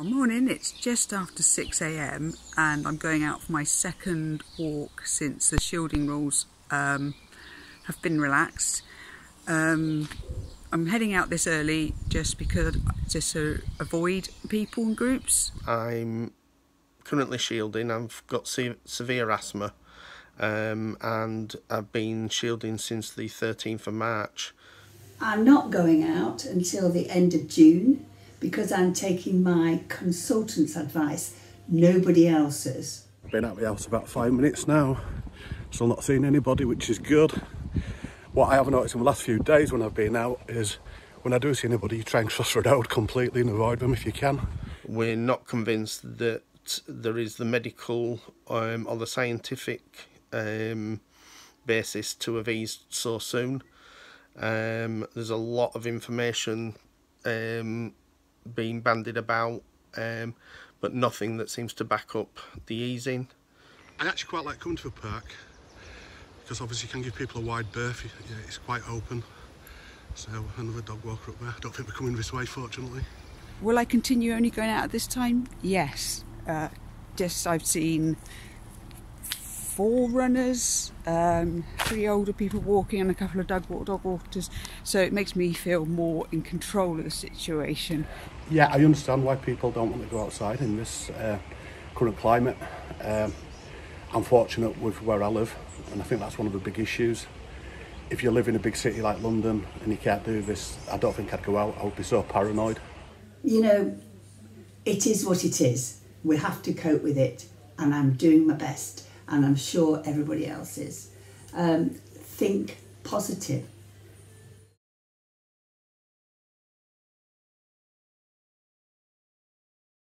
Morning, it's just after 6am and I'm going out for my second walk since the shielding rules um, have been relaxed. Um, I'm heading out this early just because just to avoid people and groups. I'm currently shielding, I've got se severe asthma um, and I've been shielding since the 13th of March. I'm not going out until the end of June because I'm taking my consultant's advice, nobody else's. I've been out the house about five minutes now, still not seeing anybody, which is good. What I have noticed in the last few days when I've been out is when I do see anybody, you try and cross the road completely and avoid them if you can. We're not convinced that there is the medical um, or the scientific um, basis to have eased so soon. Um, there's a lot of information um, being bandied about, um, but nothing that seems to back up the easing. I actually quite like coming to a park because obviously you can give people a wide berth. Yeah, it's quite open. So another dog walker up there. I don't think we're coming this way, fortunately. Will I continue only going out at this time? Yes. Uh, just I've seen four runners, um, three older people walking, and a couple of dog, dog walkers. So it makes me feel more in control of the situation. Yeah, I understand why people don't want to go outside in this uh, current climate. Um, I'm fortunate with where I live, and I think that's one of the big issues. If you live in a big city like London and you can't do this, I don't think I'd go out. I would be so paranoid. You know, it is what it is. We have to cope with it, and I'm doing my best and I'm sure everybody else is. Um, think positive